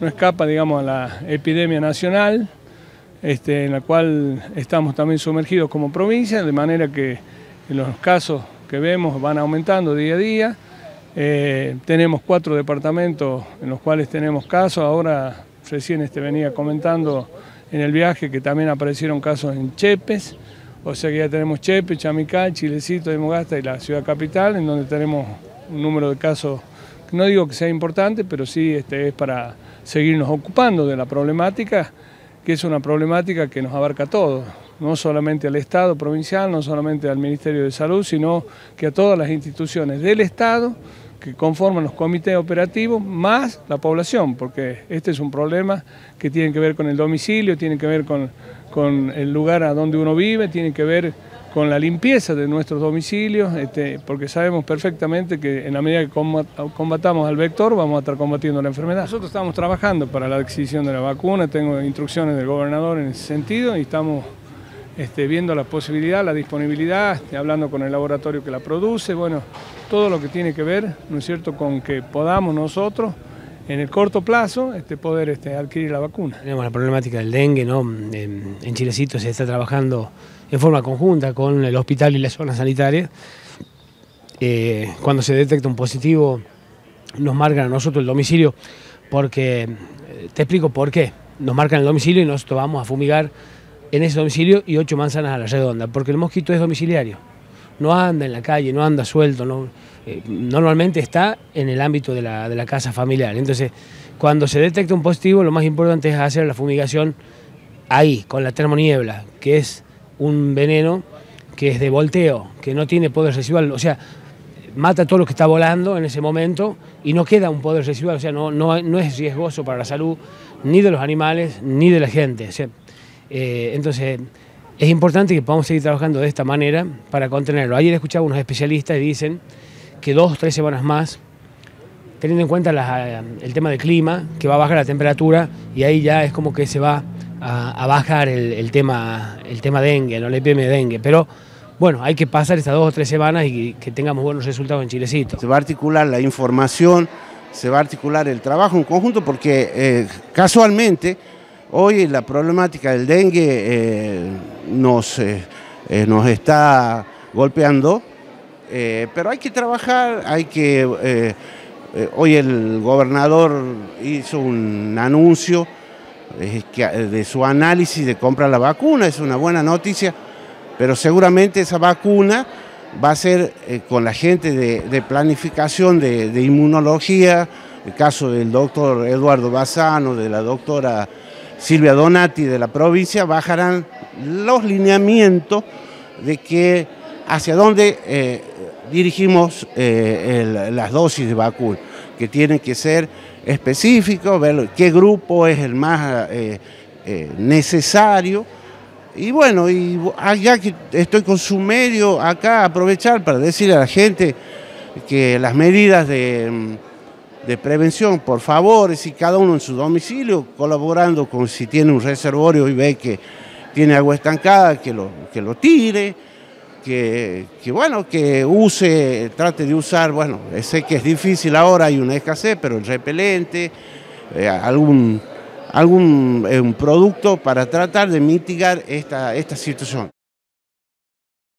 no escapa, digamos, a la epidemia nacional, este, en la cual estamos también sumergidos como provincia, de manera que los casos que vemos van aumentando día a día. Eh, tenemos cuatro departamentos en los cuales tenemos casos, ahora recién este venía comentando en el viaje que también aparecieron casos en Chepes, o sea que ya tenemos Chepes, Chamical, Chilecito, Demogasta y la ciudad capital, en donde tenemos un número de casos, no digo que sea importante, pero sí este, es para seguirnos ocupando de la problemática, que es una problemática que nos abarca a todos, no solamente al Estado provincial, no solamente al Ministerio de Salud, sino que a todas las instituciones del Estado que conforman los comités operativos, más la población, porque este es un problema que tiene que ver con el domicilio, tiene que ver con, con el lugar a donde uno vive, tiene que ver con la limpieza de nuestros domicilios, este, porque sabemos perfectamente que en la medida que combatamos al vector vamos a estar combatiendo la enfermedad. Nosotros estamos trabajando para la adquisición de la vacuna, tengo instrucciones del gobernador en ese sentido y estamos este, viendo la posibilidad, la disponibilidad, este, hablando con el laboratorio que la produce, bueno, todo lo que tiene que ver, ¿no es cierto?, con que podamos nosotros en el corto plazo este, poder este, adquirir la vacuna. Tenemos la problemática del dengue, ¿no? En, Chilecito se está trabajando en forma conjunta con el hospital y la zona sanitaria. Eh, cuando se detecta un positivo, nos marcan a nosotros el domicilio, porque, eh, te explico por qué, nos marcan el domicilio y nosotros vamos a fumigar en ese domicilio y ocho manzanas a la redonda, porque el mosquito es domiciliario, no anda en la calle, no anda suelto, no, eh, normalmente está en el ámbito de la, de la, casa familiar. Entonces, cuando se detecta un positivo, lo más importante es hacer la fumigación ahí, con la termoniebla, que es un veneno que es de volteo, que no tiene poder residual, o sea, mata todo lo que está volando en ese momento y no queda un poder residual, o sea, no, no, no es riesgoso para la salud ni de los animales ni de la gente. Eh, entonces, es importante que podamos seguir trabajando de esta manera para contenerlo. Ayer escuchaba unos especialistas y dicen que dos o tres semanas más, teniendo en cuenta el tema del clima, que va a bajar la temperatura y ahí ya es como que se va a, bajar el, tema, el tema dengue, ¿no? el EPM dengue. Pero bueno, hay que pasar estas dos o tres semanas y que tengamos buenos resultados en Chilecito. Se va a articular la información, se va a articular el trabajo en conjunto porque eh, casualmente Hoy la problemática del dengue eh, nos, eh, eh, nos está golpeando, pero hay que trabajar, hay que... hoy el gobernador hizo un anuncio de su análisis de compra de la vacuna, es una buena noticia, pero seguramente esa vacuna va a ser con la gente de, planificación de, inmunología, el caso del doctor Eduardo Bassano, de la doctora Silvia Donati de la provincia, bajarán los lineamientos de que hacia dónde eh, dirigimos eh, las dosis de vacuna, que tienen que ser específicos, ver qué grupo es el más eh, necesario. Y bueno, y ya que estoy con su medio acá, aprovechar para decirle a la gente que las medidas de mm, de prevención, por favor, si cada uno en su domicilio, colaborando con si tiene un reservorio y ve que tiene agua estancada, que lo, que lo tire, que, bueno, que use, trate de usar, bueno, sé que es difícil ahora, hay una escasez, pero el repelente, eh, algún, algún eh, producto para tratar de mitigar esta, esta situación.